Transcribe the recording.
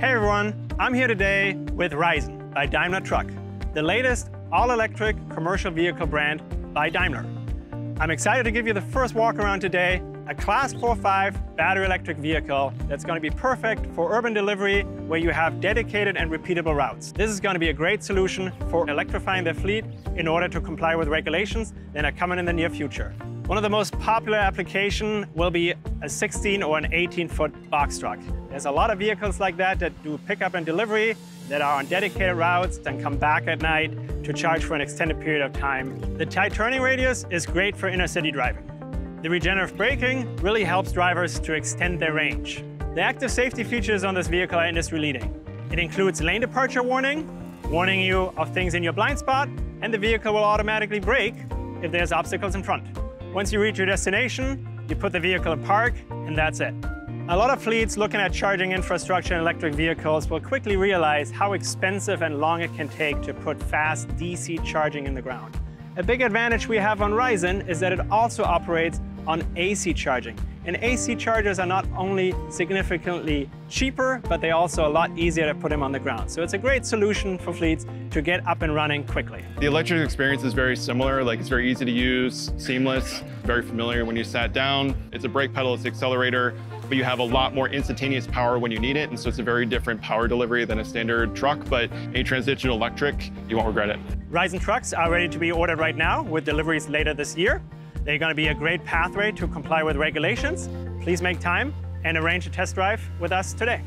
Hey everyone, I'm here today with Rizon by Daimler Truck, the latest all-electric commercial vehicle brand by Daimler. I'm excited to give you the first walk around today, a Class 4-5 battery electric vehicle that's going to be perfect for urban delivery where you have dedicated and repeatable routes. This is going to be a great solution for electrifying the fleet in order to comply with regulations that are coming in the near future. One of the most popular application will be a 16 or an 18 foot box truck. There's a lot of vehicles like that that do pickup and delivery that are on dedicated routes, then come back at night to charge for an extended period of time. The tight turning radius is great for inner city driving. The regenerative braking really helps drivers to extend their range. The active safety features on this vehicle are industry leading. It includes lane departure warning, warning you of things in your blind spot, and the vehicle will automatically brake if there's obstacles in front. Once you reach your destination, you put the vehicle in park, and that's it. A lot of fleets looking at charging infrastructure in electric vehicles will quickly realize how expensive and long it can take to put fast DC charging in the ground. A big advantage we have on Rizon is that it also operates on AC charging. And AC chargers are not only significantly cheaper, but they're also a lot easier to put them on the ground. So it's a great solution for fleets to get up and running quickly. The electric experience is very similar, like it's very easy to use, seamless, very familiar when you sat down. It's a brake pedal, it's accelerator, but you have a lot more instantaneous power when you need it. And so it's a very different power delivery than a standard truck, but a transition electric, you won't regret it. Rizon trucks are ready to be ordered right now with deliveries later this year. They're going to be a great pathway to comply with regulations. Please make time and arrange a test drive with us today.